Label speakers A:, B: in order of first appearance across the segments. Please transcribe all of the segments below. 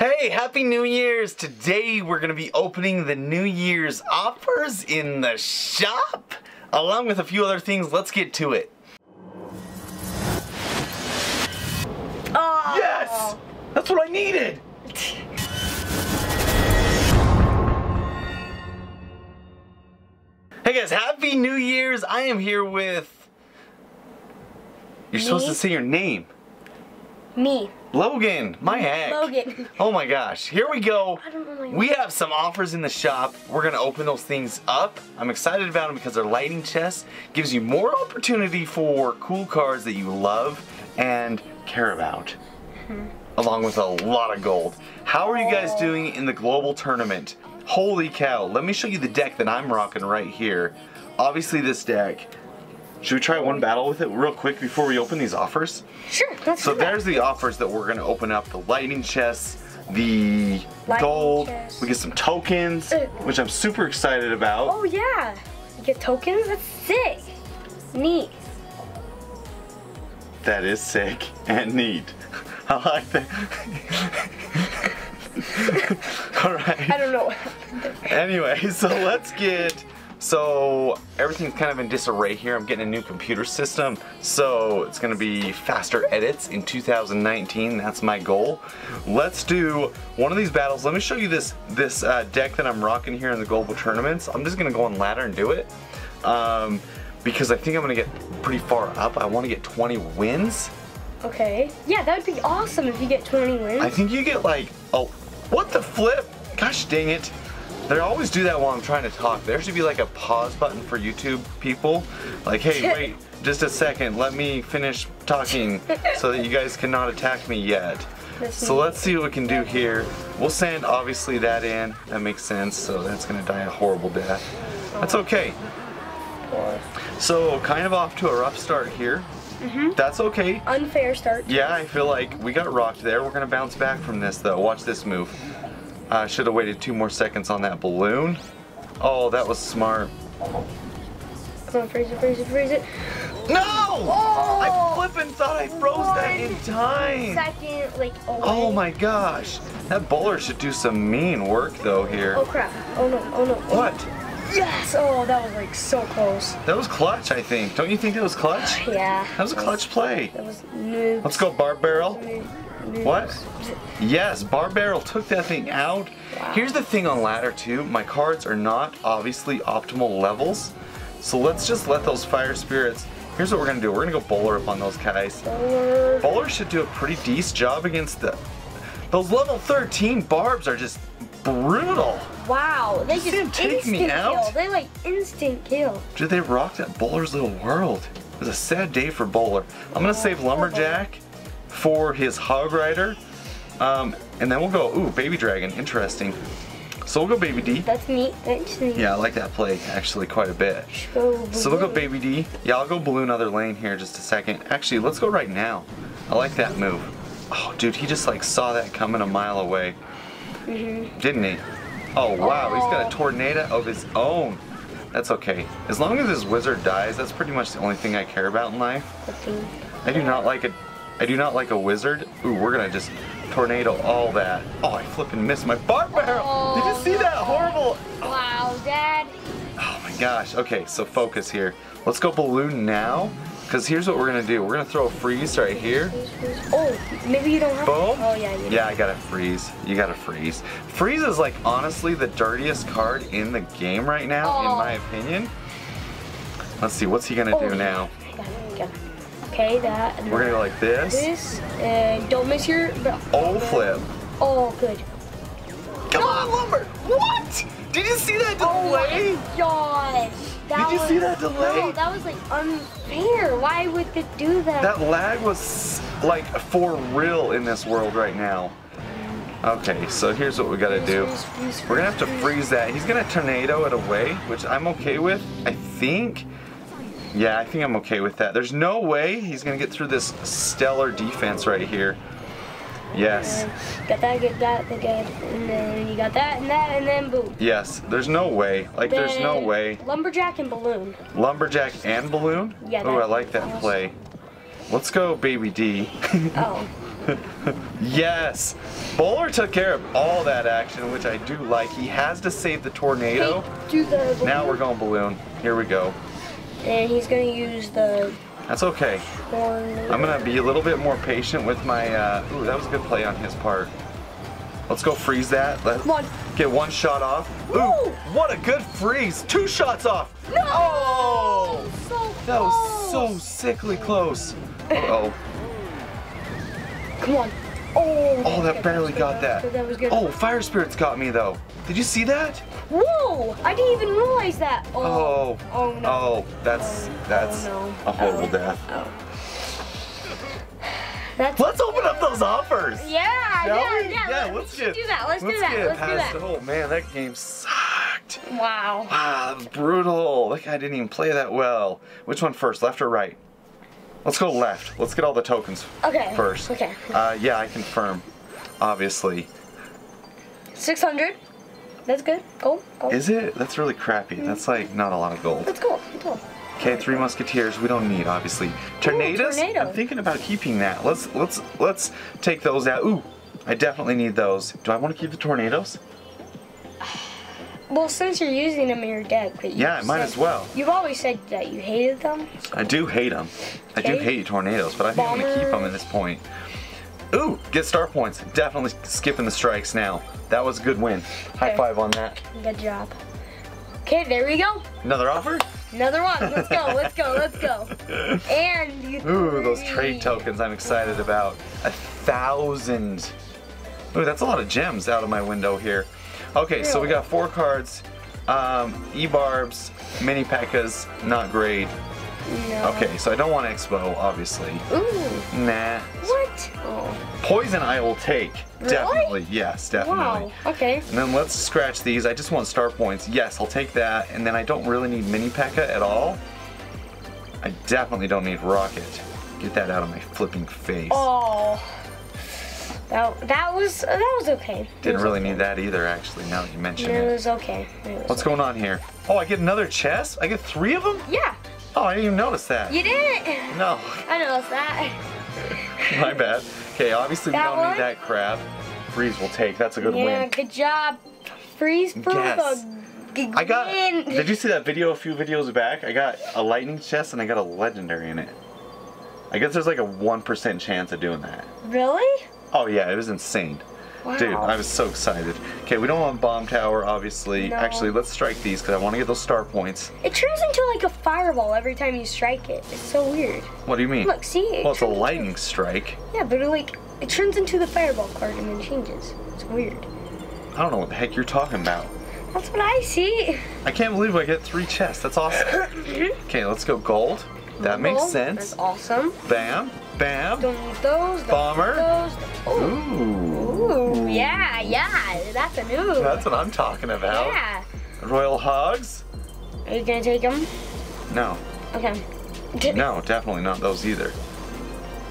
A: Hey, Happy New Year's! Today we're going to be opening the New Year's offers in the shop, along with a few other things. Let's get to it.
B: Oh.
A: Yes! That's what I needed! Hey guys, Happy New Year's! I am here with... You're supposed to say your name.
B: Me.
A: Logan, my heck.
B: Logan.
A: Oh my gosh, here we go.
B: I don't know
A: We have some offers in the shop. We're gonna open those things up. I'm excited about them because they're lightning chests. Gives you more opportunity for cool cards that you love and care about.
B: Hmm.
A: Along with a lot of gold. How are you guys doing in the global tournament? Holy cow, let me show you the deck that I'm rocking right here. Obviously this deck. Should we try one battle with it real quick before we open these offers?
B: Sure,
A: So there's the offers that we're gonna open up. The lightning chests, the
B: Lightning
A: gold,
B: chest.
A: we get some tokens,
B: Uh.
A: which I'm super excited about.
B: Oh yeah. You get tokens? That's sick. Neat.
A: That is sick and neat. I like that. All
B: I don't know.
A: Anyway, so let's get. So everything's kind of in disarray here. I'm getting a new computer system, so it's gonna be faster edits in 2019. That's my goal. Let's do one of these battles. Let me show you this this uh, deck that I'm rocking here in the global tournaments. I'm just gonna go on ladder and do it. Um, because I think I'm gonna get pretty far up. I want to get 20 wins.
B: Okay. Yeah, that would be awesome if you get 20 wins.
A: I think you get like, oh, what the flip? Gosh dang it. They always do that while I'm trying to talk. There should be like a pause button for YouTube people. Like, hey, wait, just a second. Let me finish talking so that you guys cannot attack me yet. So let's see what we can do here. We'll sand obviously that in. That makes sense. So that's gonna die a horrible death. That's okay. So kind of off to a rough start here. Mm-hmm. That's okay.
B: Unfair start.
A: Yeah, I feel like we got rocked there. We're gonna bounce back from this though. Watch this move. I should have waited two more seconds on that balloon. Oh, that was smart.
B: Come on, freeze it, freeze it, freeze it.
A: No!
B: Oh!
A: I flippin' thought I froze that in time.
B: Second, like, oh away.
A: Oh my gosh. That bowler should do some mean work though here.
B: Oh crap. Oh no, oh no.
A: What?
B: Yes! Oh, that was like so close.
A: That was clutch, I think. Don't you think that was clutch?
B: Yeah.
A: That was a clutch play.
B: That was new.
A: Let's go, Barb Barrel. What? Yes, Barb Barrel took that thing out. Here's the thing on ladder two, My cards are not obviously optimal levels. So let's just let those fire spirits. Here's what we're gonna do. We're gonna go bowler up on those guys.
B: Bowler.
A: Bowler should do a pretty decent job against the. Those level 13 barbs are just brutal.
B: Wow, they
A: Did you
B: just
A: take me out?
B: kill. They like instant kill.
A: Dude, they rocked that bowler's little world. It was a sad day for bowler. I'm gonna save lumberjack for his hog rider. Um, and then we'll go, ooh, baby dragon, interesting. So we'll go baby D.
B: That's neat. That's neat.
A: Yeah, I like that play actually quite a bit. So we'll go baby D. Yeah, I'll go balloon other lane here just a second. Actually, let's go right now. I like that move. Oh, dude, he just like saw that coming a mile away. Didn't he? Oh, wow, he's got a
B: Oh.
A: tornado of his own. That's okay. As long as his wizard dies, that's pretty much the only thing I care about in life. I do not like a, I do not like a wizard. Ooh, we're gonna just tornado all that. Oh, I flipping missed my barb barrel. Did you see that? Horrible.
B: Wow, Dad.
A: Oh my gosh. Okay, so focus here. Let's go balloon now. Because here's what we're gonna do. We're gonna throw a freeze right here.
B: Oh, maybe you don't have.
A: Boom.
B: Oh yeah, you.
A: Yeah, I gotta freeze. You gotta freeze. Freeze is like honestly the dirtiest card in the game right now, in
B: Oh.
A: my opinion. Let's see, what's he gonna
B: Oh,
A: do now?
B: I got it, I got it. Okay, that. and
A: We're gonna go like this.
B: This and don't miss your.
A: Oh, flip.
B: Oh, good.
A: Come on, Lumber. What? Did you see that delay?
B: Oh my gosh. That
A: Did you
B: was,
A: see that delay?
B: No, that was like unfair. Why would it do that?
A: That lag was like for real in this world right now. Okay, so here's what we gotta do.
B: Freeze, freeze,
A: We're gonna have to
B: freeze.
A: freeze that. He's gonna tornado it away, which I'm okay with, I think. Yeah, I think I'm okay with that. There's no way he's gonna get through this stellar defense right here. Yes.
B: Got that, get that, get and then you got that and that, and then boom.
A: Yes, there's no way. Like, there's no way.
B: Lumberjack and balloon.
A: Lumberjack and balloon?
B: Yeah,
A: Oh, I like that
B: awesome.
A: play. Let's go, Baby D.
B: Oh,
A: Yes! Bowler took care of all that action, which I do like. He has to save the tornado.
B: Hey, the
A: Now we're going balloon. Here we go.
B: And he's gonna use the
A: That's okay. I'm gonna be a little bit more patient with my, uh, ooh, that was a good play on his part. Let's go freeze that. Let,
B: Come on.
A: Get one shot off. Ooh,
B: Woo!
A: what a good freeze. Two shots off.
B: No!
A: Oh!
B: So
A: That was so sickly close. Uh-oh.
B: Come on. Oh.
A: Oh, that barely got that.
B: That was good.
A: Oh, fire spirits got me though. Did you see that?
B: Whoa! I didn't even realize that. Oh.
A: Oh.
B: Oh no.
A: Oh, that's that's
B: oh, no.
A: a horrible
B: Oh.
A: death.
B: Oh. That's.
A: Let's open up those offers.
B: Yeah,
A: Shall
B: yeah, yeah.
A: let's
B: get,
A: get
B: do that. Let's, do
A: let's
B: that.
A: get
B: Let's do that.
A: Oh man, that game sucked.
B: Wow.
A: Wow, that was brutal. That guy didn't even play that well. Which one first, left or right? Let's go left. Let's get all the tokens
B: Okay.
A: first.
B: Okay.
A: Uh, yeah, I confirm. Obviously.
B: 600. That's good. Go. Go.
A: Is it? That's really crappy. That's like not a lot of gold.
B: Let's go. Let's.
A: Okay, three musketeers we don't need, obviously. Tornadoes?
B: tornado.
A: I'm thinking about keeping that. Let's let's let's take those out. Ooh, I definitely need those. Do I want to keep the tornadoes?
B: Well, since you're using them in your deck, but you
A: Yeah, I might as well.
B: You've always said that you hated them.
A: I do hate them. I do hate tornadoes, but I think I'm gonna keep them at this point. Ooh, get star points. Definitely skipping the strikes now. That was a good win. High
B: Okay.
A: five on that.
B: Good job. Okay, there we go.
A: Another offer?
B: Another one. Let's go. Let's go. Let's go. And you.
A: Ooh, those trade tokens I'm excited about. A thousand. Ooh, that's a lot of gems out of my window here. Okay, so we got four cards. Um, E-Barbs, Mini Pekkas, not great.
B: No.
A: Okay, so I don't want X-Bow, obviously.
B: Ooh.
A: Nah.
B: What? Oh.
A: Poison I will take.
B: Really?
A: Definitely, yes, definitely.
B: Wow. Okay.
A: And then let's scratch these. I just want star points. Yes, I'll take that. And then I don't really need Mini Pekka at all. I definitely don't need Rocket. Get that out of my flipping face.
B: Oh. That that was that was okay.
A: Didn't
B: was
A: really
B: okay.
A: need that either, actually, now that you mention
B: It
A: it.
B: was okay. It was
A: What's going on here? Oh, I get another chest? I get three of them?
B: Yeah.
A: Oh, I didn't even notice that.
B: You didn't.
A: No,
B: I noticed that.
A: my bad. Okay, obviously we don't
B: one?
A: need that crab. Freeze will take. That's a good
B: yeah.
A: win.
B: Good job. Freeze for
A: Yes.
B: the
A: I got. Did you see that video a few videos back? I got a lightning chest and I got a legendary in it. I guess there's like a 1% chance of doing that.
B: Really?
A: Oh, yeah, it was insane.
B: Wow.
A: Dude, I was so excited. Okay, we don't want Bomb Tower, obviously.
B: No.
A: Actually, let's strike these because I want to get those star points.
B: It turns into like a fireball every time you strike it. It's so weird.
A: What do you mean?
B: Look, see? It
A: well, it's a
B: turns into-
A: lightning strike.
B: Yeah, but it like it turns into the fireball card and then changes. It's weird.
A: I don't know what the heck you're talking about.
B: That's what I see.
A: I can't believe I get three chests. That's awesome. okay, let's go gold. That makes sense.
B: That's awesome.
A: Bam, bam.
B: Don't need those. Don't
A: Bomber.
B: Need those. Ooh.
A: Ooh.
B: Ooh. Yeah, yeah. That's a new.
A: That's what I'm talking about.
B: Yeah.
A: Royal Hogs?
B: Are you gonna take them?
A: No,
B: Okay.
A: no, definitely not those either.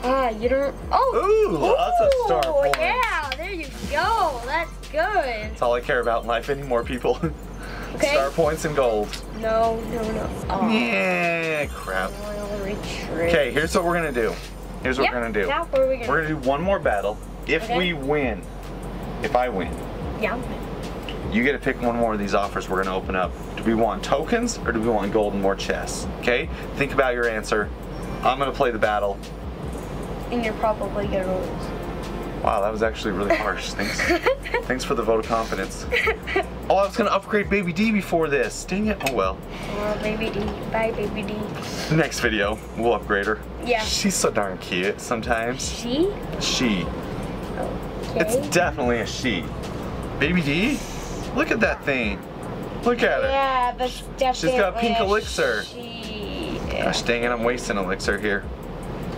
B: Ah, you don't. Oh.
A: Ooh, lots of star
B: Ooh,
A: points.
B: Yeah, there you go. That's good.
A: That's all I care about in life anymore, people.
B: Okay.
A: Star points and gold.
B: No, no, no. Oh.
A: Yeah, crap. Okay, here's what we're gonna do. Here's what
B: Yeah,
A: we're gonna do.
B: Now what are we gonna?
A: We're gonna do one more battle. If
B: Okay.
A: we win, if I win,
B: Yeah.
A: you get to pick one more of these offers we're gonna open up. Do we want tokens or do we want gold and more chests? Okay? Think about your answer. I'm gonna play the battle.
B: And you're probably gonna lose.
A: Wow, that was actually really harsh. Thanks. Thanks for the vote of confidence. Oh, I was gonna upgrade Baby D before this. Dang it. Oh well.
B: Oh, baby D. Bye, baby D.
A: Next video, we'll upgrade her.
B: Yeah.
A: She's so darn cute sometimes.
B: She?
A: She.
B: Okay.
A: It's definitely a she. Baby D? Look at that thing. Look at her.
B: Yeah, that's definitely.
A: She's got pink
B: a
A: elixir.
B: She.
A: Gosh dang it, I'm wasting elixir here.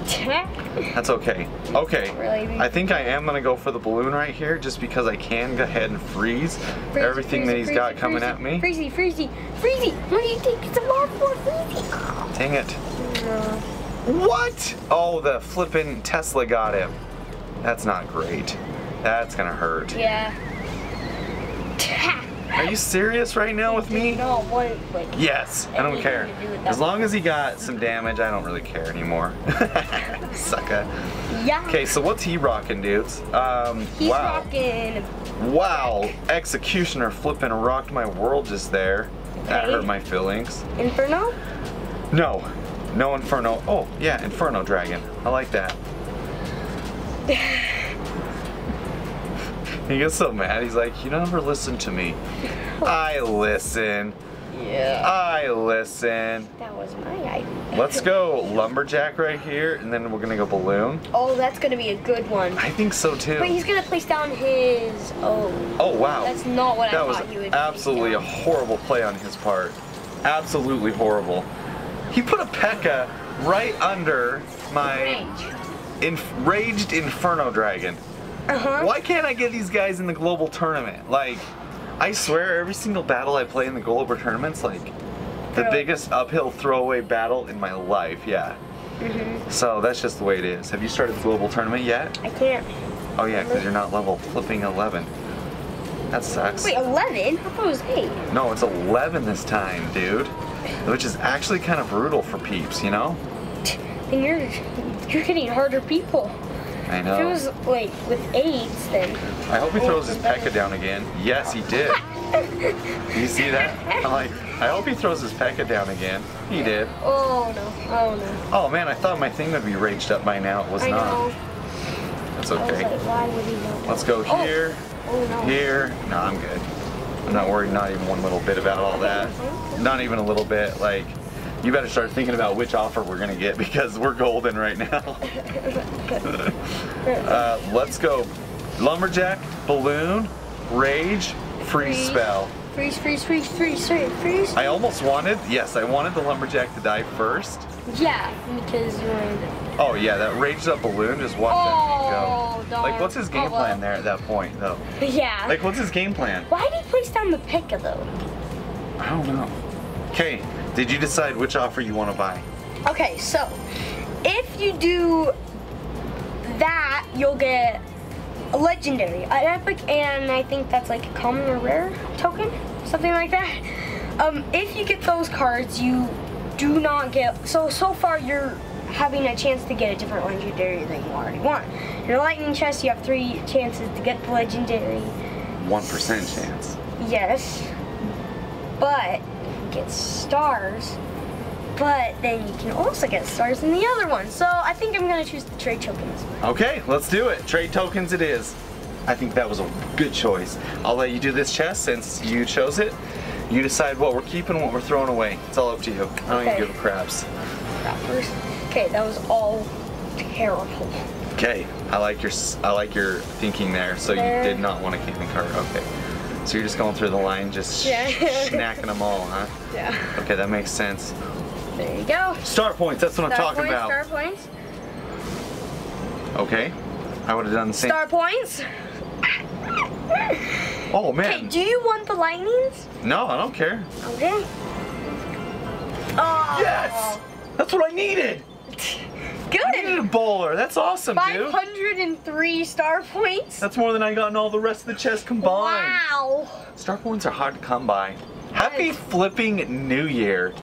A: That's okay. Okay.
B: Really?
A: I think I am gonna go for the balloon right here just because I can go ahead and freeze everything that he's got coming at me.
B: Freezy, freezy, freezy. What do you think it's a lot for freezy?
A: Dang it.
B: No.
A: What? Oh, the flippin' Tesla got him. That's not great. That's gonna hurt.
B: Yeah.
A: Are you serious right now with me?
B: No,
A: Yes, I don't care. As long as he got some damage, I don't really care anymore. Sucker.
B: yeah.
A: Okay, so what's he rocking, dudes? Um,
B: He's
A: wow.
B: rocking.
A: Wow, Executioner flipping rocked my world just there.
B: Okay.
A: That hurt my feelings.
B: Inferno?
A: No, no Inferno. Oh, yeah, Inferno Dragon. I like that. he gets so mad. He's like, you never listen to me. I listen.
B: Yeah.
A: I listen.
B: That was my idea.
A: Let's go Lumberjack right here, and then we're gonna go Balloon.
B: Oh, that's gonna be a good one.
A: I think so too.
B: But he's gonna place down his. Oh.
A: Oh wow.
B: That's not what
A: that
B: I
A: was
B: thought he would.
A: That was absolutely a horrible play on his part. Absolutely horrible. He put a P.E.K.K.A. right under my
B: down.
A: enraged Inferno Dragon.
B: Uh huh.
A: Why can't I get these guys in the global tournament? Like, I swear every single battle I play in the global tournament's like the
B: Throw-
A: biggest uphill throwaway battle in my life. Yeah.
B: Mhm.
A: So that's just the way it is. Have you started the global tournament yet?
B: I can't.
A: Oh yeah, because you're not level flipping 11. That sucks.
B: Wait, 11? I thought it was 8.
A: No, it's 11 this time, dude. Which is actually kind of brutal for peeps, you know?
B: Then you're you're getting harder people.
A: I
B: If it was like with AIDS, then.
A: I hope he throws his P.E.K.K.A. down again. Yes, he did. you see that? I'm like, I hope he throws his P.E.K.K.A. down again. He did.
B: Oh no! Oh no!
A: Oh man, I thought my thing would be raged up by now. It was
B: I
A: not.
B: know.
A: That's okay.
B: like, why would he know?
A: Let's go
B: Oh.
A: here,
B: Oh no!
A: here. No, I'm good. I'm not worried, not even one little bit about all that. Mm-hmm. Not even a little bit. Like, you better start thinking about which offer we're gonna get because we're golden right now. uh, let's go. Lumberjack, balloon, rage, freeze
B: Freeze.
A: spell.
B: Freeze! Freeze! Freeze! Freeze! Freeze! Freeze!
A: I almost wanted, yes, I wanted the lumberjack to die first.
B: Yeah, because you wanted.
A: Oh yeah, that raged up balloon just watch
B: Oh,
A: that go.
B: darn.
A: Like, what's his game
B: Oh, well.
A: plan there at that point, though?
B: Yeah.
A: Like, what's his game plan?
B: why did he place down the Pekka though?
A: I don't know. Okay, did you decide which offer you want to buy?
B: Okay, so if you do that, you'll get a legendary, an epic, and I think that's like a common or rare token, something like that. Um, if you get those cards, you do not get. So so far, you're having a chance to get a different legendary than you already want. In your lightning chest, you have three chances to get the legendary.
A: One percent chance.
B: Yes, but get stars. But then you can also get stars in the other one. So I think I'm gonna choose the trade tokens.
A: Okay, let's do it. Trade tokens it is. I think that was a good choice. I'll let you do this chest since you chose it. You decide what we're keeping what we're throwing away. It's all up to you. I don't
B: Okay.
A: even give a craps.
B: Wrappers. Okay, that was all terrible.
A: Okay, I like your I like your thinking there. So
B: There.
A: you did not want to a Caitlyn card. Okay. So you're just going through the line, just
B: Yeah.
A: snacking them all, huh?
B: Yeah.
A: Okay, that makes sense.
B: There you go.
A: Star points, that's what I'm talking
B: points,
A: about.
B: star points.
A: Okay. I would have done the same.
B: Star points.
A: oh man.
B: Okay, do you want the lightnings?
A: No, I don't care.
B: Okay. Oh.
A: Yes! That's what I needed! good. You a bowler. That's awesome,
B: 503 dude. star points.
A: That's more than I got in all the rest of the chests combined.
B: Wow.
A: Star points are hard to come by. Happy flipping New Year.